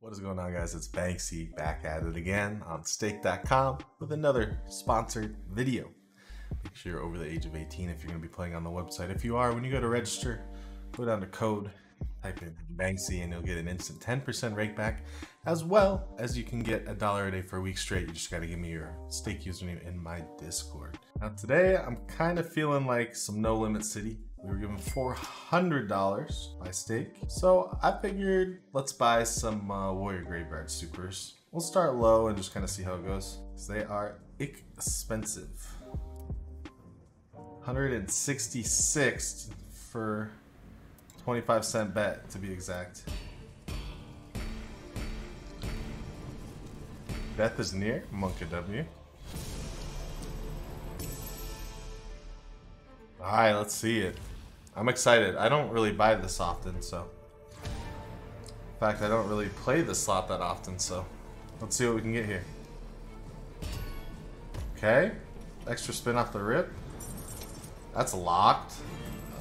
What is going on, guys? It's Banksy back at it again on stake.com with another sponsored video. Make sure you're over the age of 18 if you're going to be playing on the website. If you are, when you go to register, go down to code, type in Banksy, and you'll get an instant 10% rake back, as well as you can get a dollar a day for a week straight. You just got to give me your stake username in my Discord. Now, today I'm kind of feeling like some Nolimit City. We were given $400 by stake. So I figured let's buy some uh, Warrior Graveyard Supers. We'll start low and just kind of see how it goes. They are expensive. 166 for 25 cent bet to be exact. Death is near, Monka W. Alright, let's see it. I'm excited. I don't really buy this often, so. In fact, I don't really play this slot that often, so. Let's see what we can get here. Okay. Extra spin off the rip. That's locked.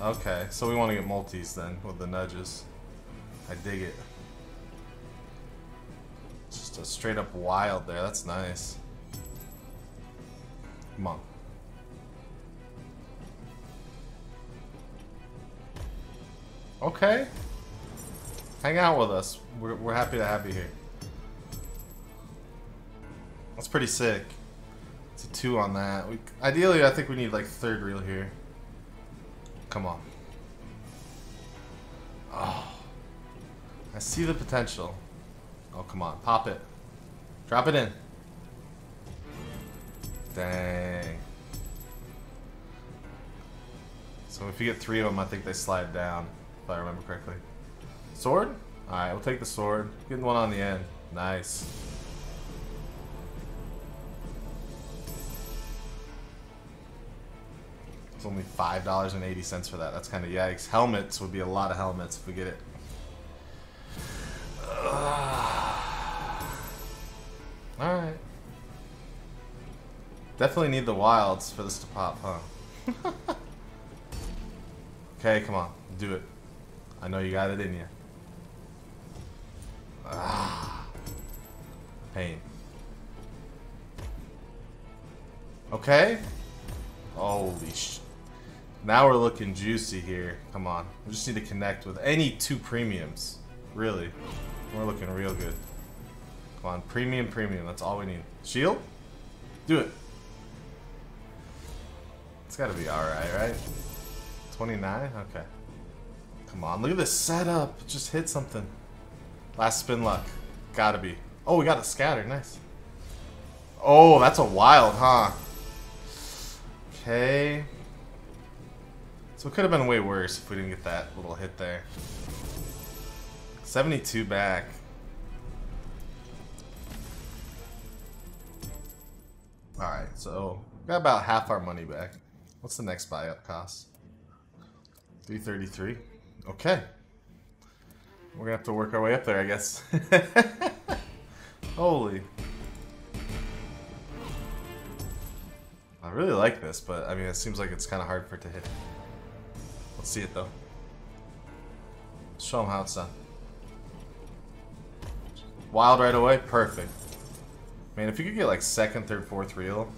Okay, so we want to get multis then with the nudges. I dig it. Just a straight up wild there. That's nice. Come on. Okay. Hang out with us. We're, we're happy to have you here. That's pretty sick. It's a two on that. We, ideally, I think we need like third reel here. Come on. Oh. I see the potential. Oh, come on. Pop it. Drop it in. Dang. So if you get three of them, I think they slide down if I remember correctly. Sword? Alright, we'll take the sword. Getting one on the end. Nice. It's only $5.80 for that. That's kind of yikes. Helmets would be a lot of helmets if we get it. Alright. Definitely need the wilds for this to pop, huh? okay, come on. Do it. I know you got it in you. Ah. Pain. Okay. Holy sh... Now we're looking juicy here. Come on. We just need to connect with any two premiums. Really. We're looking real good. Come on. Premium, premium. That's all we need. Shield? Do it. It's gotta be alright, right? 29? Okay. Come on, look at this setup. Just hit something. Last spin luck. Gotta be. Oh, we got a scatter. Nice. Oh, that's a wild, huh? Okay. So it could have been way worse if we didn't get that little hit there. 72 back. Alright, so got about half our money back. What's the next buy up cost? 333. Okay. We're gonna have to work our way up there, I guess. Holy. I really like this, but I mean, it seems like it's kind of hard for it to hit. Let's see it though. show them how it's done. Wild right away? Perfect. Man, if you could get like second, third, fourth reel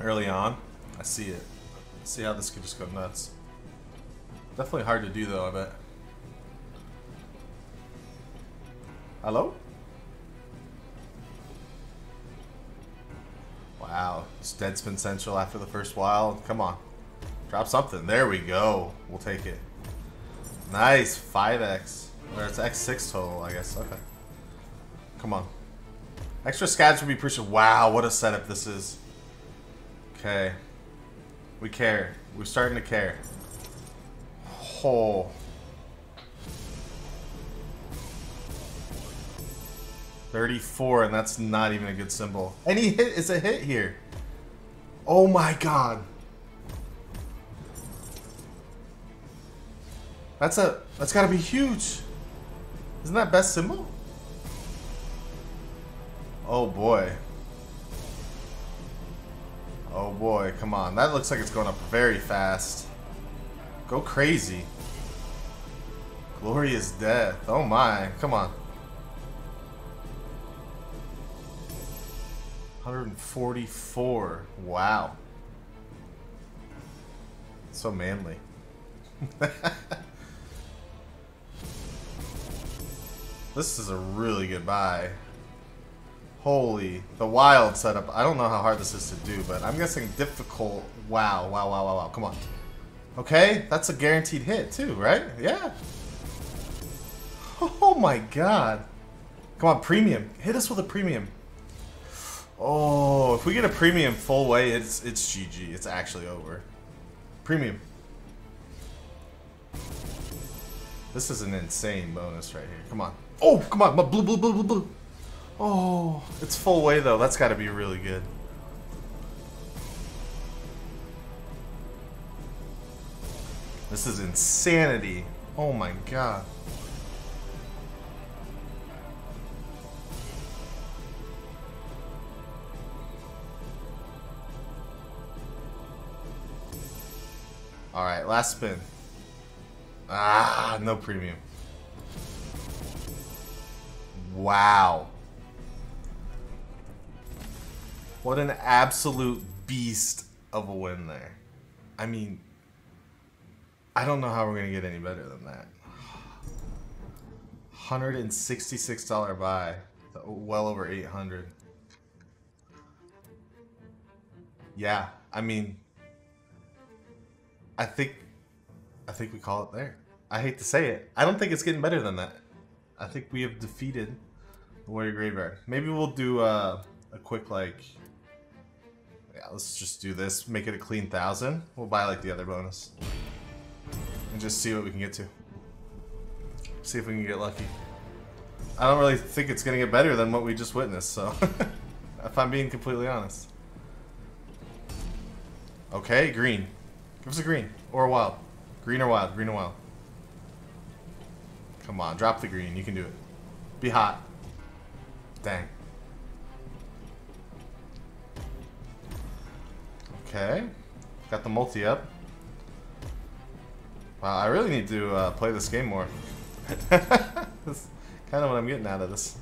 early on, I see it. See how this could just go nuts. Definitely hard to do though, I bet. Hello? Wow, it's Deadspin Central after the first wild. Come on. Drop something. There we go. We'll take it. Nice. 5x. Or it's x6 total, I guess. Okay. Come on. Extra scads would be appreciated. Wow, what a setup this is. Okay. We care. We're starting to care. Thirty-four, and that's not even a good symbol. Any hit is a hit here. Oh my god. That's a that's gotta be huge. Isn't that best symbol? Oh boy. Oh boy, come on. That looks like it's going up very fast. Go crazy. Glorious death. Oh my. Come on. 144. Wow. So manly. this is a really good buy. Holy, the wild setup. I don't know how hard this is to do, but I'm guessing difficult. Wow, wow, wow, wow, wow. Come on. Okay, that's a guaranteed hit too, right? Yeah. Oh my god. Come on, premium. Hit us with a premium. Oh, if we get a premium full way, it's it's GG. It's actually over. Premium. This is an insane bonus right here. Come on. Oh, come on. Blue, blue, blue, blue, blue. Oh, it's full way though. That's got to be really good. This is insanity. Oh my god. Alright, last spin. Ah, no premium. Wow. What an absolute beast of a win there. I mean, I don't know how we're going to get any better than that. $166 buy. Well over 800 Yeah, I mean, I think, I think we call it there. I hate to say it. I don't think it's getting better than that. I think we have defeated the Warrior Graveyard. Maybe we'll do uh, a quick like. Yeah, let's just do this. Make it a clean thousand. We'll buy like the other bonus, and just see what we can get to. See if we can get lucky. I don't really think it's gonna get better than what we just witnessed. So, if I'm being completely honest. Okay, green. Give us a green. Or a wild. Green or wild. Green or wild. Come on, drop the green. You can do it. Be hot. Dang. Okay. Got the multi up. Wow, I really need to uh, play this game more. That's kind of what I'm getting out of this.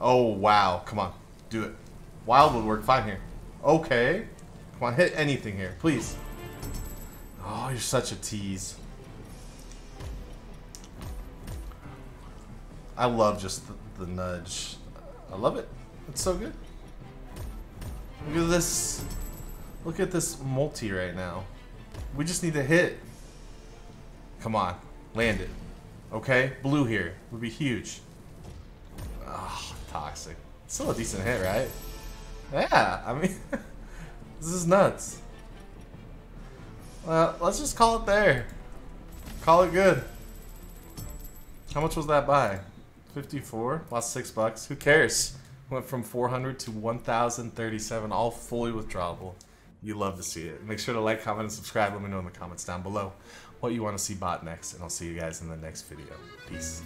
Oh, wow. Come on. Do it. Wild would work fine here. Okay. Come on, hit anything here, please. Oh, you're such a tease. I love just the, the nudge. I love it. It's so good. Look at this. Look at this multi right now. We just need to hit. Come on. Land it. Okay? Blue here. Would be huge. Oh, toxic. Still a decent hit, right? Yeah, I mean, this is nuts. Well, let's just call it there. Call it good. How much was that buy? 54. Lost six bucks. Who cares? Went from 400 to 1,037, all fully withdrawable. You love to see it. Make sure to like, comment, and subscribe. Let me know in the comments down below what you want to see bot next, and I'll see you guys in the next video. Peace.